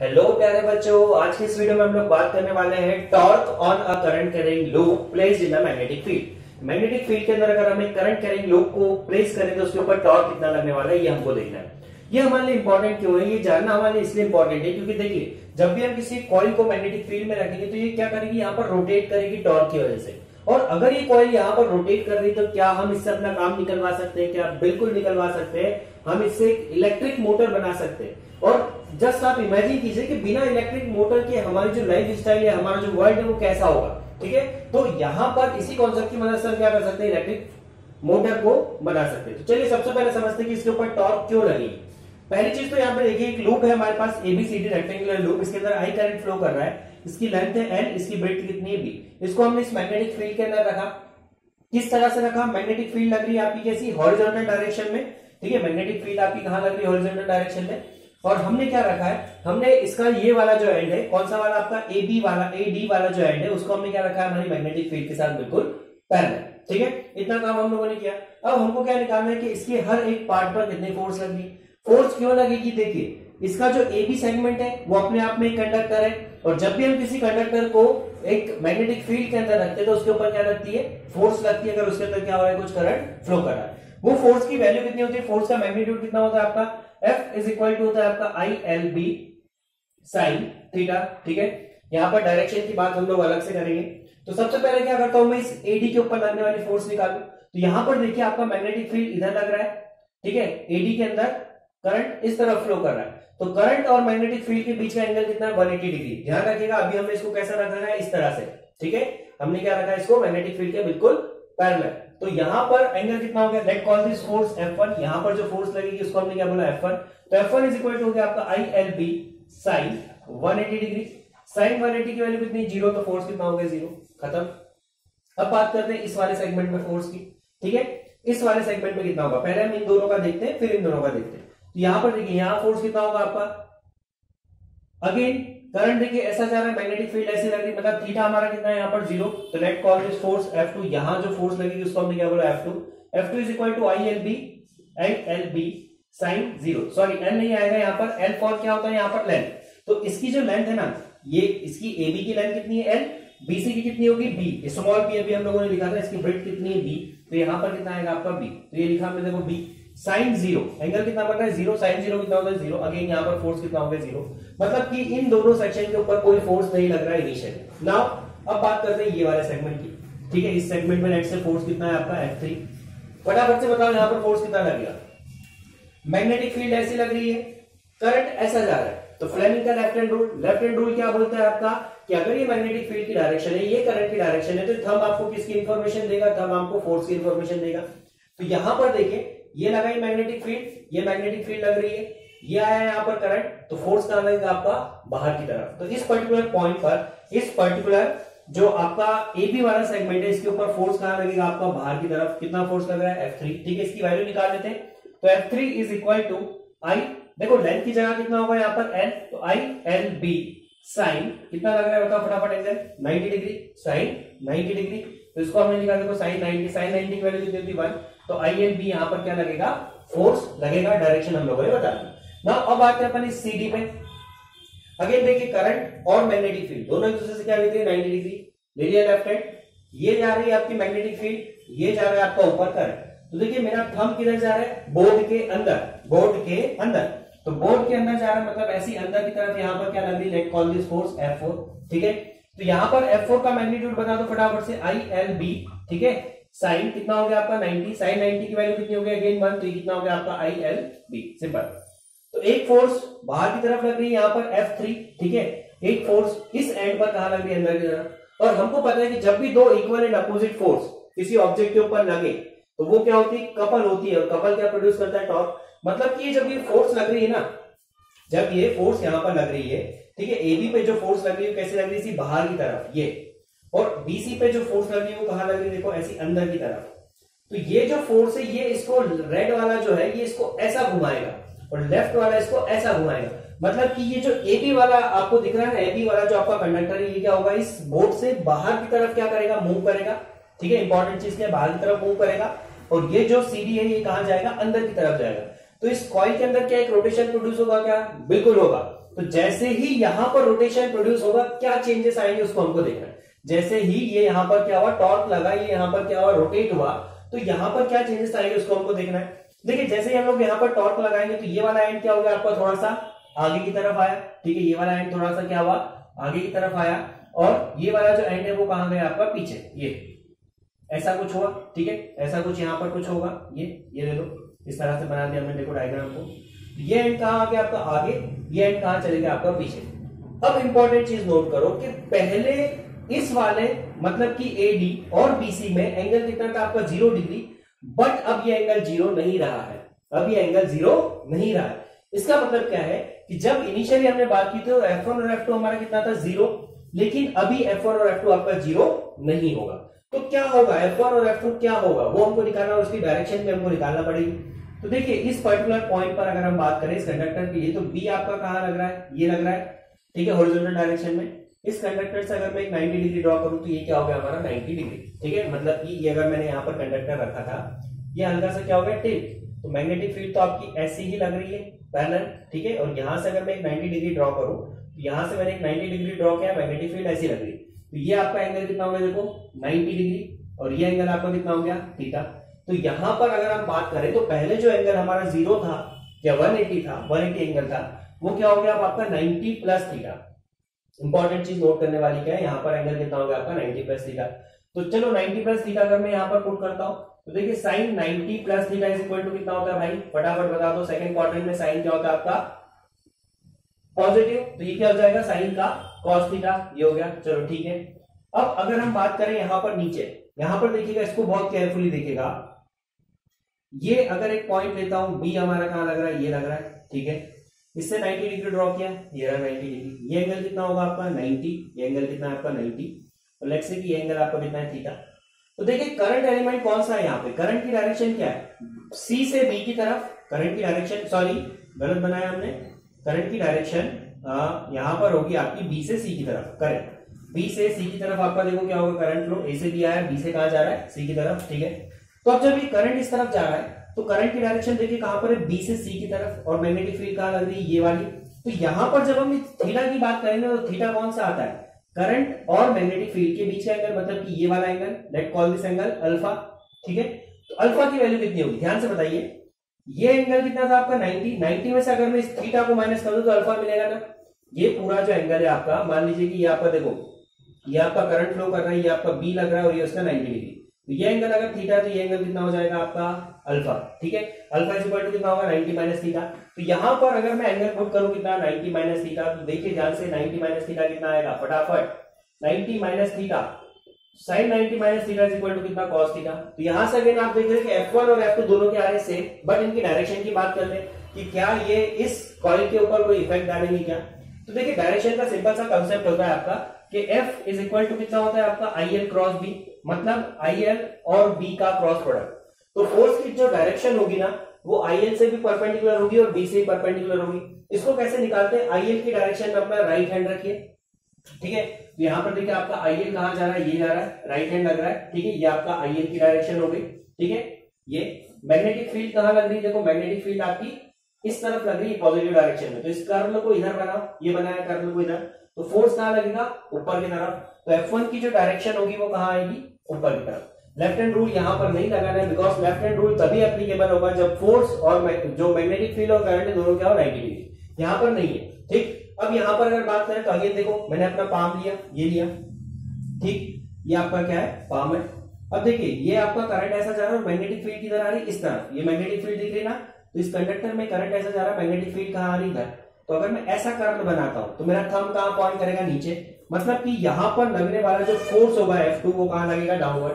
Hello प्यारे बच्चों, आज की इस वीडियो में हम लोग बात करने वाले हैं torque on a current carrying loop placed in magnetic field magnetic field के अंदर अगर हमें करंट कैरिंग लूप को प्लेस करें तो उसके ऊपर टॉर्क कितना लगने वाला है, ये हमको देखना है। ये हमारे लिए इंपॉर्टेंट क्यों है? ये जानना हमारे लिए इसलिए इंपॉर्टेंट है क्योंकि देखिए, जब भी हम किसी कॉइल को मैग्नेटिक फ़ील्ड में रखेंगे तो ये क्या करेगी? यहाँ पर रोटेट करेगी टॉर्क की वजह से। और अगर ये कॉइल यहाँ पर रोटेट कर रही तो क्या हम इससे अपना काम निकलवा सकते हैं? क्या बिल्कुल निकलवा सकते हैं? हम इससे इलेक्ट्रिक मोटर बना सकते हैं। और जस्ट आप इमेजिन कीजिए कि बिना इलेक्ट्रिक मोटर के हमारी जो लाइफ स्टाइल है हमारा जो वर्ल्ड है वो कैसा होगा, ठीक है? तो यहाँ पर इसी कॉन्सेप्ट की मदद से क्या कर सकते हैं? इलेक्ट्रिक मोटर को बना सकते हैं। तो चलिए सबसे पहले समझते हैं कि इसके ऊपर टॉर्क क्यों लगी। पहली चीज़ तो यहाँ पर देखिए, एक लूप है हमारे पास एबीसीडी रेक्टेंगुलर लूप इसके अंदर आई करंट फ्लो कर रहा है। इसकी लेंथ है एल इसकी ब्रेथ कितनी है बी इसको हमने इस मैग्नेटिक फ़ील्ड के अंदर रखा। किस तरह से रखा? मैग्नेटिक फ़ील्ड लग रही है आपकी कैसी हॉरिजॉन्टल डायरेक्शन में, ठीक है? मैग्नेटिक फ़ील्ड आपकी कहाँ लग रही है? हॉरिजॉन्टल डायरेक्शन में। और हमने क्या रखा है? हमने इसका ये वाला जो एंड है, कौन सा वाला आपका? ए बी वाला ए डी वाला जो एंड है, उसको हमने क्या रखा है? हमारी मैग्नेटिक फ़ील्ड के साथ बिल्कुल पैरेलल ठीक है? इतना काम हम लोगों ने किया। अब हमको क्या निकालना है कि इसके हर एक पार्ट पर कितनी फोर्स लगी? फोर्स क्यों लगेगी? देखिए, इसका जो ए बी सेगमेंट है, वो अपने आप में एक कंडक्टर है। और जब भी हम किसी कंडक्टर को एक मैग्नेटिक फ़ील्ड के अंदर रखते हैं तो उसके ऊपर क्या लगती है? फोर्स लगती है। अगर उसके अंदर क्या हो रहा है? कुछ करंट फ्लो कर रहा है। वो फोर्स की वैल्यू कितनी होती है? फोर्स का मैग्नीट्यूड कितना होता है आपका? एफ़ इज़ इक्वल टू होता है आपका I L B sine theta ठीक है? यहाँ पर डायरेक्शन की बात हम लोग अलग से करेंगे। तो सबसे पहले क्या करता हूँ मैं इस एडी के ऊपर लगने वाली फोर्स निकालू? तो यहाँ पर देखिए आपका मैग्नेटिक फ़ील्ड इधर लग रहा है, ठीक है? एडी के अंदर करंट इस तरफ़ फ्लो कर रहा है। तो करंट और मैग्नेटिक फ़ील्ड के बीच का एंगल कितना है? 180 डिग्री ध्यान रखिएगा, अभी हमने इसको कैसा रखा है? इस तरह से, ठीक है? हमने क्या रखा है इसको? मैग्नेटिक फ़ील्ड के बिल्कुल पैरेलल तो यहाँ पर एंगल कितना हो गया? Late call this force F1 यहाँ पर जो फोर्स लगेगी उसको हमने क्या बोला? F1 तो F1 इज़ इक्वल टू हो गया आपका I L B sine 180 degree sine 180 की वैल्यू कितनी? ज़ीरो तो फोर्स कितना हो गया? ज़ीरो खत्म. अब बात करते हैं इस वाले सेगमेंट में फोर्स की। ठीक है? इस वाले सेगमेंट में कितना होगा? पहले हम इन दोनों का देखते हैं, फिर इन दोनों का देखते हैं। तो यहाँ पर देखिए, यहाँ फोर्स कितना होगा आपका? अगेन करंट देखिए, ऐसा जा रहा है मैग्नेटिक फ़ील्ड ऐसे लग रही मतलब थीटा हमारा कितना है यहाँ पर? ज़ीरो तो late call this force F2 यहाँ जो फोर्स लगेगी, उसको हमने क्या बोला? F2 F2 is equal to I L B and L B sine zero sorry L नहीं आएगा यहाँ पर. एल फॉर क्या होता है? यहाँ पर लेंथ तो इसकी जो लेंथ है ना, ये इसकी ए बी की लेंथ कितनी है? एल बीसी की कितनी होगी? बी स्मॉल पी अभी हम लोगों ने लिखा था, इसकी ब्रेथ कितनी है बी तो यहाँ पर कितना आएगा आपका बी तो ये लिखा हमने, देखो बी साइन ज़ीरो। एंगल कितना बन रहा है? ज़ीरो, साइन ज़ीरो कितना होता है? ज़ीरो। अगेन यहाँ पर फोर्स कितना होगा? ज़ीरो। मतलब कि इन दोनों सेक्शन के ऊपर कोई फोर्स नहीं लग रहा है इनिशियल नाउ अब बात करते हैं ये वाले सेगमेंट की। ठीक है? इस सेगमेंट में नेट से फोर्स कितना है आपका? एफ़ थ्री फटाफट से बताओ यहाँ पर फोर्स कितना लगेगा मैग्नेटिक फ़ील्ड ऐसी लग रही है। करंट ऐसा जा रहा है। तो फ्लेमिंग का left hand rule left hand rule क्या बोलता है आपका? कि अगर ये मैग्नेटिक फ़ील्ड की डायरेक्शन है, ये करंट की डायरेक्शन है तो थंब आपको किसकी इंफॉर्मेशन देगा? थंब आपको फोर्स की इन्फॉर्मेशन देगा। तो यहाँ पर देखिए ये लगा मैग्नेटिक फ़ील्ड ये मैग्नेटिक फ़ील्ड लग रही है, ये आया यहाँ पर करंट तो फोर्स कहाँ लगेगा आपका? बाहर की तरफ़। तो इस पर्टिकुलर पॉइंट पर, इस पर्टिकुलर जो आपका ए बी वाला सेगमेंट है, इसके ऊपर फोर्स कहाँ लगेगा आपका? बाहर की तरफ़। कितना फोर्स लग रहा है? एफ़ थ्री ठीक है, इसकी वैल्यू निकाल लेते हैं। तो F three is equal to I देखो लेंथ की जगह कितना होगा यहाँ पर? एल तो आई एल बी साइन कितना लग रहा है? बताओ फटाफट एंगल 90 डिग्री साइन 90 डिग्री तो इसको हमने निकाला, देखो साइन 90 साइन 90 की वैल्यू कितनी होती 1 तो आई एल बी यहाँ पर क्या लगेगा? फोर्स लगेगा डायरेक्शन हम लोगों ने बता दी ना अब आते हैं अपन इस सी डी पे। अगेन देखिए करंट और मैग्नेटिक फ़ील्ड दोनों एक दूसरे से क्या लेते हैं? 90 डिग्री ले लिया लेफ़्ट हैंड ये जा रही है आपकी मैग्नेटिक फ़ील्ड ये जा रहा है आपका ऊपर करंट तो देखिए, मेरा थंब किधर जा रहा है? बोर्ड के अंदर। बोर्ड के अंदर। तो बोर्ड के अंदर जा रहा है मतलब ऐसी अंदर की तरफ़ यहाँ पर क्या लग रही let call this force F4 ठीक है? तो यहाँ पर F4 का मैग्नीट्यूड बता दो फटाफट से। आई एल बी ठीक है? साइन कितना हो गया आपका? 90 साइन 90 की वैल्यू कितनी हो गई अगेन वन तो ये कितना हो गया आपका? आई एल बी सिंपल तो एक फोर्स बाहर की तरफ़ लग रही है, यहाँ पर F3 ठीक है? एक फोर्स इस एंड पर कहा लग रही है? अंदर की तरफ़। और हमको पता है कि जब भी दो इक्वल एंड अपोजिट फोर्स किसी ऑब्जेक्ट के ऊपर लगे तो वो क्या होती है? कपल होती है। और कपल क्या प्रोड्यूस करता है? टॉर्क मतलब कि जब ये फोर्स लग रही है ना, जब ये फोर्स यहाँ पर लग रही है, ठीक है? एबी पे जो फोर्स लग रही है कैसे लग रही है? बाहर की तरफ़, ये। और बीसी पे जो फोर्स लग रही है वो कहा लग रही है? देखो, ऐसी अंदर की तरफ़। तो ये जो फोर्स है, ये इसको रेड वाला जो है, ये इसको ऐसा घुमाएगा और लेफ़्ट वाला इसको ऐसा घुमाएगा। मतलब कि ये जो एबी वाला आपको दिख रहा है ना एबी वाला जो आपका कंडक्टर है, ये क्या होगा? इस बोर्ड से बाहर की तरफ़ क्या करेगा? मूव करेगा। ठीक है? इंपॉर्टेंट चीज़ क्या बाहर की तरफ़ मूव करेगा। और ये जो सीडी है, ये कहाँ जाएगा? अंदर की तरफ़ जाएगा। तो इस कॉइल के अंदर क्या एक रोटेशन प्रोड्यूस होगा क्या? बिल्कुल होगा। तो जैसे ही यहाँ पर रोटेशन प्रोड्यूस होगा, क्या चेंजेस आएँगे उसको हमको देखना है। जैसे ही ये यहाँ पर क्या हुआ टॉर्क लगा, ये यहाँ पर क्या हुआ रोटेट हुआ तो यहाँ पर क्या चेंजेस आएँगे उसको हमको देखना है। देखिए, जैसे ही हम लोग यहाँ पर टॉर्क लगाएँगे तो ये वाला एंड क्या हो गया आपका थोड़ा सा आगे की तरफ़ आया। ठीक है, ये वाला एंड थोड़ा सा क्या हुआ, आगे की तरफ़ आया। और ये वाला जो एंड है, वो कहाँ गया आपका, पीछे, ये। ऐसा कुछ हुआ, ठीक है? ऐसा कुछ यहाँ पर कुछ होगा, ये ये ले लो। इस तरह से बना दिया हमने, देखो डायग्राम को। ये एंड कहाँ आ गया आपका, आगे। ये एंड कहाँ चले गया आपका, पीछे। अब इंपॉर्टेंट चीज़ नोट करो कि पहले इस वाले मतलब कि एडी और बीसी में एंगल कितना था आपका? ज़ीरो डिग्री बट अब ये एंगल ज़ीरो नहीं रहा है. अब ये एंगल ज़ीरो नहीं रहा है. इसका मतलब क्या है कि जब इनिशियली हमने बात की तो एफ़ और एफ़ हमारा कितना था? ज़ीरो लेकिन अभी एफ़ और एफ़ आपका ज़ीरो नहीं होगा. तो क्या होगा? एफ़ वन और एफ़ टू क्या होगा? वो हमको निकालना और उसकी डायरेक्शन में हमको निकालना पड़ेगी. तो देखिए, इस पर्टिकुलर पॉइंट पर अगर हम बात करें इस कंडक्टर के तो बी आपका कहाँ लग रहा है? ये लग रहा है, ठीक है हॉरिजॉन्टल डायरेक्शन में. इस कंडक्टर से अगर मैं एक 90 डिग्री ड्रॉ करूँ तो ये क्या हो गया हमारा 90 डिग्री ठीक है? मतलब कि ये अगर मैंने यहाँ पर कंडक्टर रखा था, ये हल्का सा क्या हो गया? टिल्ट तो मैग्नेटिक फ़ील्ड तो आपकी ऐसी ही लग रही है पैरेलल ठीक है? और यहाँ से अगर मैं एक 90 डिग्री ड्रॉ करूँ तो यहाँ से मैंने एक 90 डिग्री ड्रॉ किया मैग्नेटिक फ़ील्ड ऐसी लग रही तो ये आपका एंगल कितना हो गया, देखो 90 डिग्री और ये एंगल आपका कितना हो गया? थीटा तो यहाँ पर अगर हम बात करें तो पहले जो एंगल हमारा ज़ीरो था, या 180 था 180 एंगल था, वो क्या हो गया? आपका 90 प्लस थीटा इंपॉर्टेंट चीज़ नोट करने वाली क्या है? यहाँ पर एंगल कितना हो गया आपका? 90 प्लस थीटा तो चलो 90 प्लस थीटा अगर मैं यहाँ पर पुट करता हूँ तो देखिए sine 90 plus theta is equal to कितना होता है भाई? फटाफट बता दो सेकंड क्वार्टर में साइन क्या होता है आपका? पॉजिटिव तो ये क्या हो जाएगा? साइन का कॉस थीटा ये हो गया। चलो ठीक है। अब अगर हम बात करें यहाँ पर नीचे, यहाँ पर देखिएगा, इसको बहुत केयरफुली देखिएगा। ये अगर एक पॉइंट लेता हूँ बी हमारा कहाँ लग रहा है? ये लग रहा है। ठीक है। इससे 90 डिग्री ड्रॉ किया? ये रहा 90 डिग्री ये एंगल कितना होगा आपका? 90 ये एंगल कितना है आपका? 90 और लेट्स से कि एंगल आपका कितना है? थीटा तो देखिए करंट एलिमेंट कौन सा है यहाँ पे? करंट की डायरेक्शन क्या है? सी से बी की तरफ़ करंट की डायरेक्शन सॉरी गलत बनाया हमने. करंट की डायरेक्शन यहाँ पर होगी आपकी बी से सी की तरफ़ करंट बी से सी की तरफ़ आपका देखो क्या होगा? करंट फ्लो ए से बी आया बी से कहा जा रहा है? सी की तरफ़, ठीक है? तो अब जब ये करंट इस तरफ़ जा रहा है तो करंट की डायरेक्शन देखिए कहाँ पर है? बी से सी की तरफ़ और मैग्नेटिक फ़ील्ड कहाँ लग रही है? ये वाली। तो यहाँ पर जब हम थीटा की बात करेंगे तो थीटा कौन सा आता है? करंट और मैग्नेटिक फ़ील्ड के बीच का एंगल मतलब कि ये वाला angle let call this angle alpha ठीक है? तो अल्फ़ा की वैल्यू कितनी होगी? ध्यान से बताइए। ये एंगल कितना था आपका? 90 90 में से अगर मैं इस थीटा को माइनस कर दूँ तो अल्फ़ा मिलेगा ना? ये पूरा जो एंगल है आपका, मान लीजिए कि ये आपका देखो, ये आपका करंट फ्लो कर रहा है, ये आपका बी लग रहा है और ये उसका 90 डिग्री तो ये एंगल अगर थीटा तो ये एंगल कितना हो जाएगा आपका? अल्फ़ा ठीक है? अल्फ़ा इज़ इक्वल टू कितना होगा? 90 माइनस थीटा तो यहाँ पर अगर मैं एंगल पुट करूँ कितना? 90 माइनस थीटा तो देखिए ध्यान से 90 माइनस थीटा कितना आएगा? फटाफट. 90 minus theta sine 90 minus theta is equal to कितना? कॉस थीटा तो यहाँ से अगर आप देख रहे हैं कि F1 और F2 दोनों के आ रहे सेम बट इनकी डायरेक्शन की बात कर ले कि क्या ये इस कॉइल के ऊपर कोई इफ़ेक्ट डालेंगे क्या? तो देखिए डायरेक्शन का सिंपल सा कंसेप्ट होता है आपका। कि F इज़ इक्वल टू कितना होता है आपका? आई एल क्रॉस बी मतलब आई एल और बी का क्रॉस प्रोडक्ट तो फोर्स की जो डायरेक्शन होगी ना, वो आई एल से भी परपेंडिकुलर होगी और बी से भी परपेंडिकुलर होगी. इसको कैसे निकालते हैं? आई एल की डायरेक्शन में अपना राइट हैंड रखिए. ठीक है? तो यहाँ पर देखिए आपका आई एल कहाँ जा रहा है? ये जा रहा है. राइट हैंड लग रहा है. ठीक है? ये आपका आई एल की डायरेक्शन हो गई. ठीक है? ये मैग्नेटिक फ़ील्ड कहाँ लग रही है? देखो मैग्नेटिक फ़ील्ड आपकी इस तरफ़ लग रही है पॉजिटिव डायरेक्शन में. तो इस कर्ल को इधर बनाओ. ये बनाया कर्ल को इधर. तो फोर्स कहाँ लगेगा? ऊपर की तरफ़। तो F1 की जो डायरेक्शन होगी वो कहाँ आएगी? ऊपर की तरफ़। लेफ़्ट हैंड रूल यहाँ पर नहीं लगाना है बिकॉज़ लेफ़्ट हैंड रूल तभी एप्लीकेबल होगा जब फोर्स और जो मैग्नेटिक फ़ील्ड और करंट दोनों क्या हो डिग्री यहाँ पर नहीं है। ठीक? अब यहाँ पर अगर बात करें तो आगे देखो, मैंने अपना पाम लिया, ये लिया। ठीक? ये आपका क्या है? पाम है। अब देखिए, ये आपका करंट ऐसा जा रहा है मैग्नेटिक फ़ील्ड किधर आ रही? इस तरफ़। ये मैग्नेटिक फ़ील्ड दिख रही ना? तो इस कंडक्टर में करंट ऐसा जा रहा है मैग्नेटिक फ़ील्ड कहाँ आ रही? इधर। तो अगर मैं ऐसा कर्व बनाता हूँ तो मेरा थंब कहाँ पॉइंट करेगा? नीचे। मतलब कि यहाँ पर लगने वाला जो फोर्स होगा F2 वो कहाँ लगेगा? डाउनवर्ड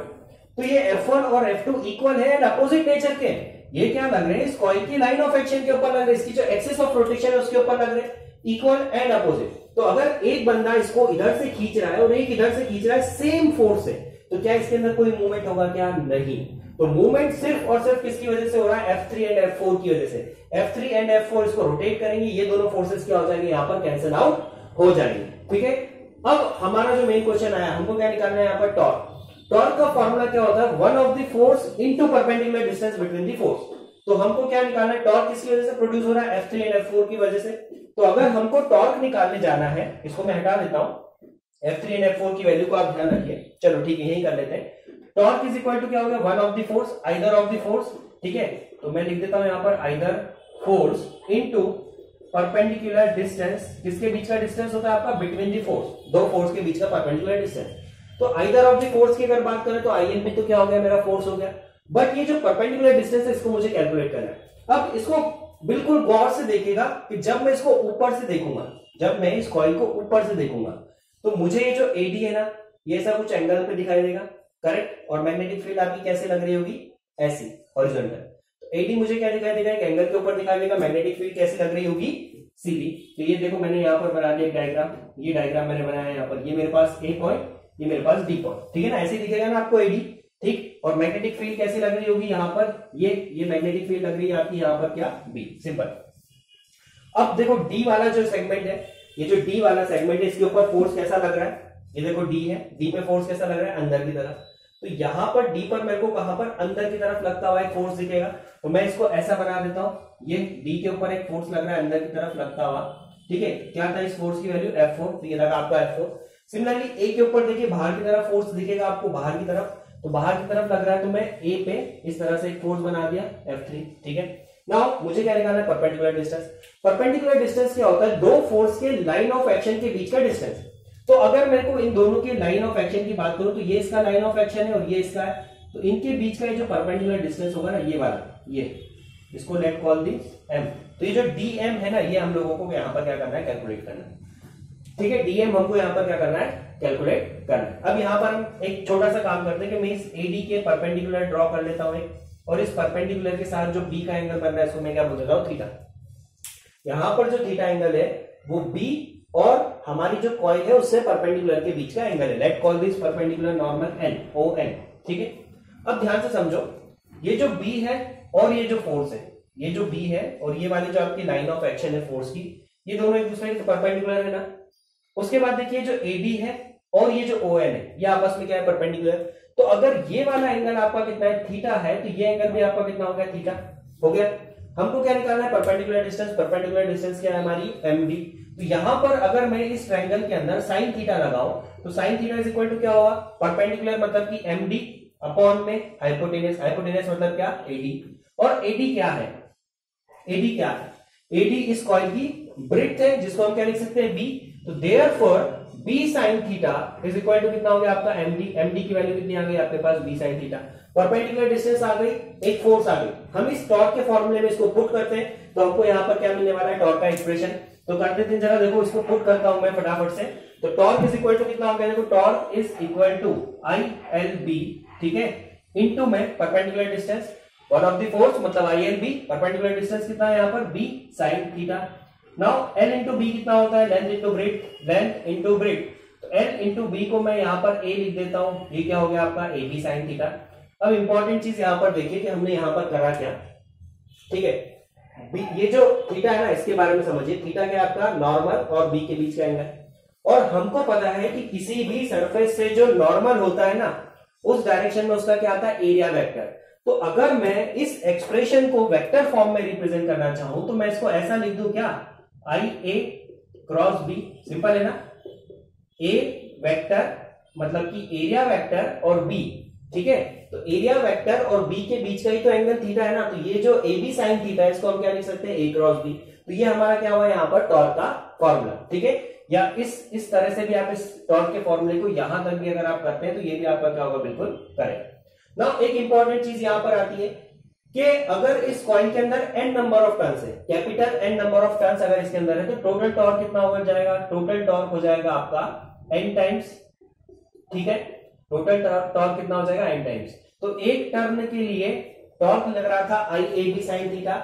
तो ये F1 और F2 इक्वल है एंड अपोजिट नेचर के। ये क्या लग रहे हैं? इस कॉइल की लाइन ऑफ़ एक्शन के ऊपर लग रहे हैं। इसकी जो एक्सेस ऑफ़ रोटेशन है, उसके ऊपर लग रहे हैं। इक्वल एंड अपोजिट तो अगर एक बंदा इसको इधर से खींच रहा है और एक इधर से खींच रहा है सेम फोर्स से तो क्या इसके अंदर कोई मूवमेंट होगा? क्या नहीं। तो मूवमेंट सिर्फ़ और सिर्फ़ किसकी वजह से हो रहा है? F3 एंड F4 की वजह से। F3 एंड F4 इसको रोटेट करेंगे, ये दोनों फोर्सेस क्या हो जाएँगे? यहाँ पर कैंसिल आउट हो जाएँगे। ठीक है? अब हमारा जो मेन क्वेश्चन आया, हमको क्या निकालना है यहाँ पर? टॉर्क टॉर्क का फॉर्मूला क्या होता है? One of the force into perpendicular distance between the force तो हमको क्या निकालना है? टॉर्क किसकी वजह से प्रोड्यूस हो रहा है? F3 एंड F4 की वजह से। तो अगर हमको टॉर्क निकालने जाना है, इसको मैं हटा देता हूँ। F three and F four की वैल्यू को आप ध्यान रखिए। चलो, ठीक है, यही कर लेते हैं। टॉर्क इज़ इक्वल टू क्या हो गया? One of the force either of the force ठीक है? तो मैं लिख देता हूँ यहाँ पर either force into perpendicular distance किसके बीच का डिस्टेंस होता है आपका? बिटवीन दी फोर्स दो फोर्स के बीच का परपेंडिकुलर डिस्टेंस तो आइदर ऑफ़ दी फोर्स की अगर बात करें तो आई एन पी तो क्या हो गया? मेरा फोर्स हो गया. बट ये जो परपेंडिकुलर डिस्टेंस है, इसको मुझे कैलकुलेट करना है. अब इसको बिल्कुल गौर से देखेगा कि जब मैं इसको ऊपर से देखूँगा, जब मैं इस कॉइल को ऊपर से देखूँगा तो मुझे ये जो एडी है ना, ये सब कुछ एंगल पे दिखाई देगा. करेक्ट? और मैग्नेटिक फ़ील्ड आपकी कैसे लग रही होगी? ऐसी हॉरिजॉन्टल एडी मुझे क्या दिखाई देगा? एक एंगल के ऊपर दिखाई देगा, मैग्नेटिक फ़ील्ड कैसे लग रही होगी? सीधी तो ये देखो, मैंने यहाँ पर बना दिया डायग्राम ये डायग्राम मैंने बनाया यहाँ पर. ये मेरे पास ए पॉइंट ये मेरे पास डी पॉइंट ठीक है ना? ऐसे दिखेगा ना आपको एडी ठीक? और मैग्नेटिक फ़ील्ड कैसी लग रही होगी यहाँ पर? ये ये मैग्नेटिक फ़ील्ड लग रही है आपकी यहाँ पर क्या? बी सिंपल अब देखो डी वाला जो सेगमेंट है, ये जो डी वाला सेगमेंट है, इसके ऊपर फोर्स कैसा लग रहा है? ये देखो डी है. डी पे फोर्स कैसा लग रहा है? अंदर की तरफ़. तो यहाँ पर डी पर मेरे को कहाँ पर? अंदर की तरफ़ लगता हुआ एक फोर्स दिखेगा। तो मैं इसको ऐसा बना देता हूँ। ये डी के ऊपर एक फोर्स लग रहा है, अंदर की तरफ़ लगता हुआ। ठीक है? क्या था इस फोर्स की वैल्यू एफ़ फोर तो ये लगा आपका एफ़ फोर सिमिलरली ए के ऊपर देखिए, बाहर की तरफ़ फोर्स दिखेगा आपको, बाहर की तरफ़। तो बाहर की तरफ़ लग रहा है तो मैं ए पे इस तरह से एक फोर्स बना दिया एफ़ ठीक है? नाउ मुझे क्या निकालना है? परपेंडिकुलर डिस्टेंस परपेंडिकुलर डिस्टेंस क्या होता है? दो फोर्स के लाइन ऑफ़ एक्शन के बीच का डिस्टेंस तो अगर मेरे को इन दोनों के लाइन ऑफ़ एक्शन की बात करूँ तो ये इसका लाइन ऑफ़ एक्शन है और ये इसका है। तो इनके बीच का ये जो परपेंडिकुलर डिस्टेंस होगा ना, ये वाला, ये। इसको लेट कॉल दी एम तो ये जो डी एम है ना, ये हम लोगों को यहाँ पर क्या करना है? कैलकुलेट करना है। ठीक है? डीएम हमको यहाँ पर क्या करना है? कैलकुलेट करना है। अब यहाँ पर हम एक छोटा सा काम करते हैं कि मैं इस एडी के परपेंडिकुलर ड्रॉ कर लेता हूँ और इस परपेंडिकुलर के साथ जो बी का एंगल बन रहा है, इसको मैं क्या बोल देता हूँ? थीटा यहाँ पर जो थीटा एंगल है, वो बी और हमारी जो कॉइल है उससे परपेंडिकुलर के बीच का एंगल है. Let call this perpendicular normal N O N ठीक है? अब ध्यान से समझो, ये जो बी है और ये जो फोर्स है, ये जो बी है और ये वाली जो आपकी लाइन ऑफ़ एक्शन है फोर्स की, ये दोनों एक दूसरे के परपेंडिकुलर है ना? उसके बाद देखिए, जो एडी है और ये जो ओ एन है, ये आपस में क्या है? परपेंडिकुलर तो अगर ये वाला एंगल आपका कितना है? थीटा है तो ये एंगल भी आपका कितना हो गया? थीटा हो गया? हमको क्या निकालना है? परपेंडिकुलर डिस्टेंस परपेंडिकुलर डिस्टेंस क्या है हमारी? एम डी तो यहाँ पर अगर मैं इस ट्रायंगल के अंदर साइन थीटा लगाऊँ तो sine theta is equal to क्या होगा? परपेंडिकुलर मतलब कि एम डी अपॉन में हाइपोटेनियस हाइपोटेनियस मतलब क्या? एडी और एडी क्या है? एडी क्या है? एडी इस कॉइल की ब्रिथ है, जिसको हम क्या लिख सकते हैं? बी तो therefore B sine theta is equal to कितना हो गया आपका? एमडी एमडी की वैल्यू कितनी आ गई आपके पास? B sine theta perpendicular distance आ गई, एक फोर्स आ गई। हम इस टॉर्क के फॉर्मूले में इसको पुट करते हैं तो हमको यहाँ पर क्या मिलने वाला है? टॉर्क का एक्सप्रेशन तो करते थे जरा देखो इसको पुट करता हूँ मैं फटाफट से। तो टॉर्क इज़ इक्वल टू कितना हो गया? देखो torque is equal to I L B ठीक है? इनटू में perpendicular distance one of the force मतलब I L B perpendicular distance कितना है यहाँ पर? B sine theta now L into B कितना होता है? Length into breadth length into breadth तो एल इंटू बी को मैं यहाँ पर ए लिख देता हूँ। ये क्या हो गया आपका? ए बी साइन थीटा अब इंपॉर्टेंट चीज़ यहाँ पर देखिए कि हमने यहाँ पर करा क्या। ठीक है? ये जो थीटा है ना, इसके बारे में समझिए। थीटा क्या आपका? नॉर्मल और बी के बीच का एंगल और हमको पता है कि किसी भी सरफेस से जो नॉर्मल होता है ना, उस डायरेक्शन में उसका क्या आता है? एरिया वेक्टर तो अगर मैं इस एक्सप्रेशन को वेक्टर फॉर्म में रिप्रेजेंट करना चाहूँ तो मैं इसको ऐसा लिख दू क्या? I A cross B simple है ना? ए वेक्टर मतलब कि एरिया वेक्टर और बी ठीक है? तो एरिया वेक्टर और बी के बीच का ही तो एंगल थीटा है ना तो ये जो ए बी साइन थीटा है, इसको हम क्या लिख सकते हैं? ए क्रॉस बी तो ये हमारा क्या हुआ यहाँ पर? टॉर्क का फॉर्मूला ठीक है? या इस इस तरह से भी आप इस टॉर्क के फॉर्मूले को यहाँ तक भी अगर आप करते हैं तो ये भी आपका क्या होगा? बिल्कुल करेक्ट ना एक इंपॉर्टेंट चीज़ यहाँ पर आती है कि अगर इस कॉइन के अंदर एन नंबर ऑफ़ टर्न्स है capital N number of turns अगर इसके अंदर है तो टोटल टॉर्क कितना हो जाएगा? टोटल टॉर्क हो जाएगा आपका एन टाइम्स ठीक है? टोटल टॉर्क कितना हो जाएगा? एन टाइम्स तो एक टर्न के लिए टॉर्क लग रहा था I A B sine theta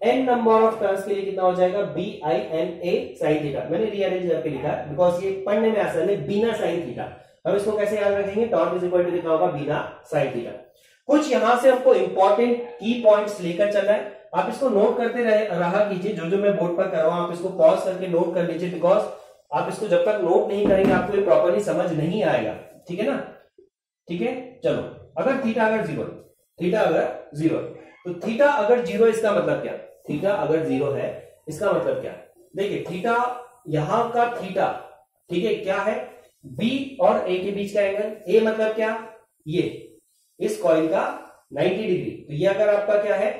N number of turns के लिए कितना हो जाएगा? B I N A sine theta मैंने रीअरेंज करके लिखा बिकॉज़ ये पढ़ने में आसान है, बिना साइन थीटा हम इसको कैसे याद रखेंगे? टॉर्क इज़ इक्वल टू कितना होगा? बिना साइन थीटा कुछ यहाँ से हमको इंपॉर्टेंट की पॉइंट्स लेकर चलना है। आप इसको नोट करते रहे, रहा कीजिए। जो जो मैं बोर्ड पर कर रहा हूँ, आप इसको पॉज करके नोट कर लीजिए बिकॉज़ आप इसको जब तक नोट नहीं करेंगे, आपको ये प्रॉपरली समझ नहीं आएगा। ठीक है ना? ठीक है? चलो। अगर थीटा अगर ज़ीरो थीटा अगर ज़ीरो तो थीटा अगर ज़ीरो इसका मतलब क्या? थीटा अगर ज़ीरो है, इसका मतलब क्या? देखिए, थीटा यहाँ का थीटा, ठीक है, क्या है? बी और ए के बीच का एंगल ए मतलब क्या? ये, इस कॉइल का 90 डिग्री तो ये अगर आपका क्या है?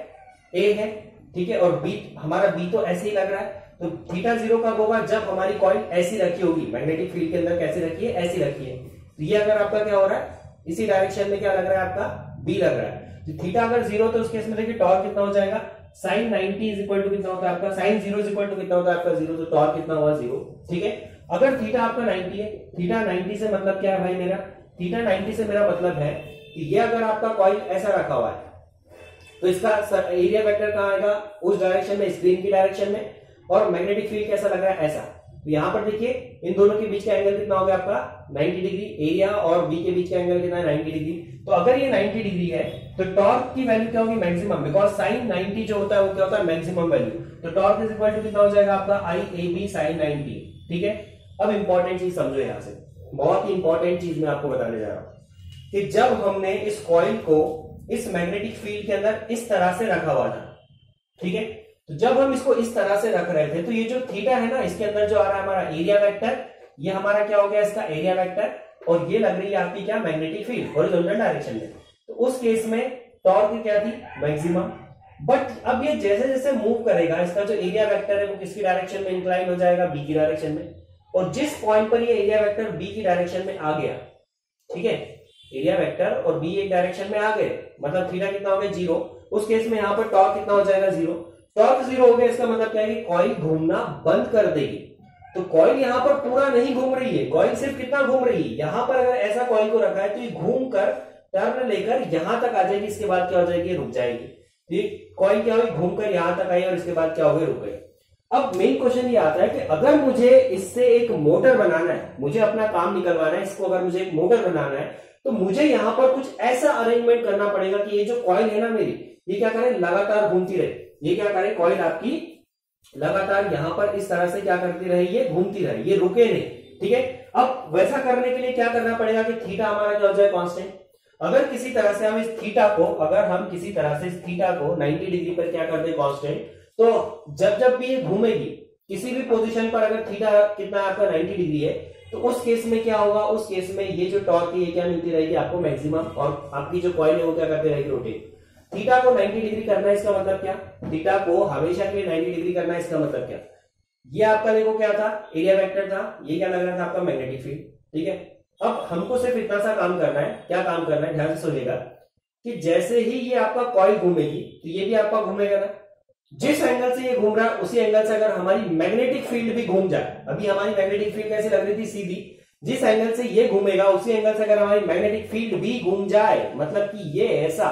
ए है, ठीक है, और बी हमारा बी तो ऐसे ही लग रहा है। तो थीटा ज़ीरो कब होगा? जब हमारी कॉइल ऐसी रखी होगी। मैग्नेटिक फ़ील्ड के अंदर कैसे रखी है? ऐसी रखी है। तो ये अगर आपका क्या हो रहा है? इसी डायरेक्शन में क्या लग रहा है आपका? बी लग रहा है। तो थीटा अगर ज़ीरो तो उस केस में देखिए टॉर्क कितना हो जाएगा? साइन 90 इज़ इक्वल टू कितना होता है आपका? Sine zero is equal to कितना होता है आपका? ज़ीरो तो टॉर्क कितना हुआ? ज़ीरो ठीक है? अगर थीटा आपका 90 है थीटा 90 से मतलब क्या है भाई मेरा? थीटा 90 से मेरा मतलब है कि ये अगर आपका कॉइल ऐसा रखा हुआ है तो इसका एरिया वेक्टर कहाँ आएगा? उस डायरेक्शन में स्क्रीन की डायरेक्शन में। और मैग्नेटिक फ़ील्ड कैसा लग रहा है? ऐसा। तो यहाँ पर देखिए, इन दोनों के बीच का एंगल कितना हो गया आपका? 90 डिग्री एरिया और बी के बीच का एंगल कितना है? 90 डिग्री। तो अगर ये 90 डिग्री है तो टॉर्क की वैल्यू क्या होगी? मैक्सिमम बिकॉज़ साइन 90 जो होता है, वो क्या होता है? मैक्सिमम वैल्यू तो टॉर्क इज़ इक्वल टू कितना हो जाएगा आपका? आई ए बी साइन 90 ठीक है? अब इंपॉर्टेंट चीज़ समझो यहाँ से। बहुत ही इंपॉर्टेंट चीज़ मैं आपको बताने जा रहा हूँ कि जब हमने इस कॉइल को इस मैग्नेटिक फ़ील्ड के अंदर इस तरह से रखा हुआ था, ठीक है? तो जब हम इसको इस तरह से रख रहे थे तो ये जो थीटा है ना, इसके अंदर जो आ रहा है हमारा एरिया वेक्टर ये हमारा क्या हो गया इसका एरिया वेक्टर और ये लग रही है आपकी क्या मैग्नेटिक फ़ील्ड हॉरिजॉन्टल डायरेक्शन में। तो उस केस में टॉर्क क्या थी? मैक्सिमम बट अब ये जैसे जैसे मूव करेगा, इसका जो एरिया वेक्टर है, वो किसकी डायरेक्शन में इंक्लाइन हो जाएगा? बी की डायरेक्शन में। और जिस पॉइंट पर ये एरिया वेक्टर बी की डायरेक्शन में आ गया, ठीक है? एरिया वेक्टर और बी एक डायरेक्शन में आ गए मतलब थीटा कितना हो गया? ज़ीरो उस केस में यहाँ पर टॉर्क कितना हो जाएगा? ज़ीरो टॉर्क ज़ीरो हो गया इसका मतलब क्या है कि कॉइल घूमना बंद कर देगी। तो कॉइल यहाँ पर पूरा नहीं घूम रही है। कॉइल सिर्फ़ कितना घूम रही है? यहाँ पर अगर ऐसा कॉइल को रखा है तो ये घूम कर टर्न लेकर यहाँ तक आ जाएगी, इसके बाद क्या हो जाएगी? रुक जाएगी। ठीक कॉइल क्या हुई? घूमकर यहाँ तक आई और इसके बाद क्या हो गया रुक गई। अब मेन क्वेश्चन ये आता है कि अगर मुझे इससे एक मोटर बनाना है, मुझे अपना काम निकलवाना है, इसको अगर मुझे एक मोटर बनाना है तो मुझे यहाँ पर कुछ ऐसा अरेंजमेंट करना पड़ेगा कि ये जो कॉइल है ना मेरी, ये क्या करे? लगातार घूमती रहे। ये क्या करे? कॉइल आपकी लगातार यहाँ पर इस तरह से क्या करती रहे ये घूमती रहे ये रुके नहीं। ठीक है? अब वैसा करने के लिए क्या करना पड़ेगा कि थीटा हमारा क्या हो जाए कॉन्स्टेंट अगर किसी तरह से हम इस थीटा को, अगर हम किसी तरह से इस थीटा को 90 डिग्री पर क्या कर दे कॉन्स्टेंट तो जब जब भी ये घूमेगी, किसी भी पोजीशन पर अगर थीटा कितना आपका 90 डिग्री है तो उस केस में क्या होगा? उस केस में ये जो टॉर्क है ये क्या मिलती रहेगी आपको मैक्सिमम और आपकी जो कॉइल है, वो क्या करती रहेगी? रोटेट थीटा को 90 डिग्री करना है, इसका मतलब क्या? थीटा को हमेशा के लिए 90 डिग्री करना है, इसका मतलब क्या? ये आपका देखो क्या था? एरिया वेक्टर था, ये क्या लग रहा था आपका मैग्नेटिक फ़ील्ड, ठीक है? अब हमको सिर्फ़ इतना सा काम करना है, क्या काम करना है? ध्यान से सुनिएगा, कि जैसे ही ये आपका कॉइल घूमेगी तो ये भी आपका घूमेगा ना? जिस एंगल से ये घूम रहा है उसी एंगल से अगर हमारी मैग्नेटिक फ़ील्ड भी घूम जाए, अभी हमारी मैग्नेटिक फ़ील्ड कैसी लग रही थी? सीधी। जिस एंगल से ये घूमेगा, उसी एंगल से अगर हमारी मैग्नेटिक फ़ील्ड भी घूम जाए मतलब कि ये ऐसा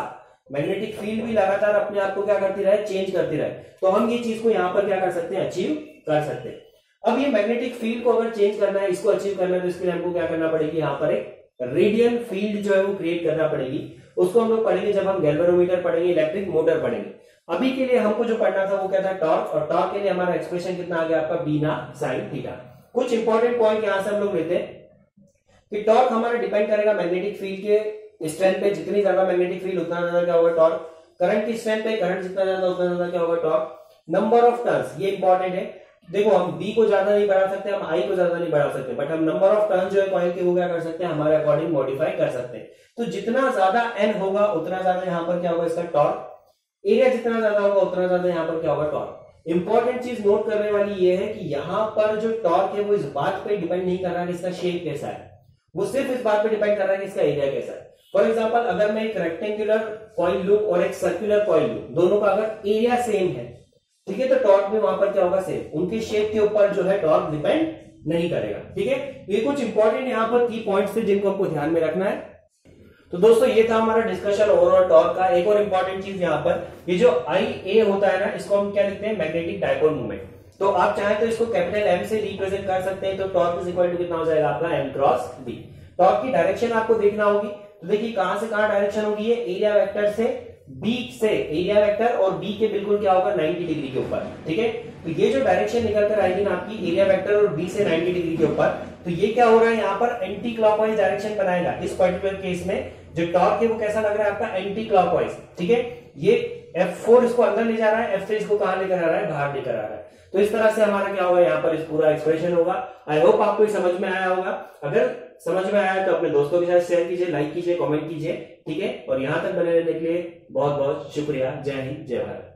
मैग्नेटिक फ़ील्ड भी लगातार अपने आप को क्या करती रहे? चेंज करती रहे। तो हम ये चीज़ को यहाँ पर क्या कर सकते हैं? अचीव कर सकते हैं। अब ये मैग्नेटिक फ़ील्ड को अगर चेंज करना है, इसको अचीव करना है तो इसके लिए हमको क्या करना पड़ेगी? यहाँ पर एक रेडियल फ़ील्ड जो है वो क्रिएट करना पड़ेगी। उसको हम लोग पढ़ेंगे जब हम गैल्वेनोमीटर पढ़ेंगे इलेक्ट्रिक मोटर पढ़ेंगे। अभी के लिए हमको जो पढ़ना था वो क्या था? टॉर्क और टॉर्क के लिए हमारा एक्सप्रेशन कितना आ गया आपका? B N A sine theta कुछ इंपॉर्टेंट पॉइंट यहाँ से हम लोग लेते हैं कि टॉर्क हमारा डिपेंड करेगा मैग्नेटिक फ़ील्ड के स्ट्रेंथ पे जितनी ज़्यादा मैग्नेटिक फ़ील्ड उतना ज़्यादा क्या होगा टॉर्क करंट की स्ट्रेंथ पे करंट जितना ज़्यादा, उतना ज़्यादा क्या होगा टॉर्क नंबर ऑफ़ टर्न्स ये इंपॉर्टेंट है। देखो, हम बी को ज़्यादा नहीं बढ़ा सकते, हम आई को ज़्यादा नहीं बढ़ा सकते बट हम नंबर ऑफ़ टर्न जो है कॉइल के वो क्या कर सकते हैं, हमारे अकॉर्डिंग मॉडिफाई कर सकते हैं। तो जितना ज़्यादा एन होगा, उतना ज़्यादा यहाँ पर क्या होगा इसका टॉर्क एरिया जितना ज़्यादा होगा, उतना ज़्यादा यहाँ पर क्या होगा टॉर्क इंपॉर्टेंट चीज़ नोट करने वाली ये है कि यहाँ पर जो टॉर्क है, वो इस बात पर डिपेंड नहीं कर रहा है कि इसका शेप कैसा है। वो सिर्फ़ इस बात पर डिपेंड कर रहा है कि इसका एरिया कैसा है। फॉर एग्ज़ाम्पल अगर मैं एक रेक्टेंगुलर कॉइल लू और एक सर्कुलर कॉइल लू दोनों का अगर एरिया सेम है, ठीक है तो टॉर्क भी वहाँ पर क्या होगा सेम उनके शेप के ऊपर जो है टॉर्क डिपेंड नहीं करेगा, ठीक है? ये कुछ इंपॉर्टेंट यहाँ पर की पॉइंट्स थे जिनको आपको ध्यान में रखना है। तो दोस्तों, ये था हमारा डिस्कशन ओवरऑल टॉर्क का। एक और इंपॉर्टेंट चीज़ यहाँ पर, ये जो आई ए होता है ना, इसको हम क्या लिखते हैं? मैग्नेटिक डायपोल मूवमेंट तो आप चाहें तो इसको कैपिटल एम से रिप्रेजेंट कर सकते हैं तो टॉर्क इज़ इक्वल टू कितना हो जाएगा आपका एम क्रॉस बी टॉर्क की डायरेक्शन आपको देखना होगी। तो देखिए कहाँ से कहाँ डायरेक्शन होगी ये? एरिया वेक्टर से बी से एरिया वेक्टर और बी के बिल्कुल क्या होगा? 90 डिग्री के ऊपर। ठीक है? तो ये जो डायरेक्शन निकल कर आएगी ना आपकी एरिया वेक्टर और बी से 90 डिग्री के ऊपर तो ये क्या हो रहा है यहाँ पर? एंटी क्लॉकवाइज डायरेक्शन बनाएगा इस पर्टिकुलर केस में जो टॉर्क है वो कैसा लग रहा है आपका? एंटी क्लॉकवाइज ठीक है? ये F4 इसको अंदर ले जा रहा है F3 इसको कहाँ लेकर आ रहा है? बाहर लेकर आ रहा है। तो इस तरह से हमारा क्या होगा? यहाँ पर इस पूरा एक्सप्रेशन होगा। आई होप आपको समझ में आया होगा। अगर समझ में आया? तो अपने दोस्तों के साथ शेयर कीजिए लाइक कीजिए कमेंट कीजिए, ठीक है? और यहाँ तक बने रहने के लिए बहुत बहुत शुक्रिया। जय हिंद, जय भारत।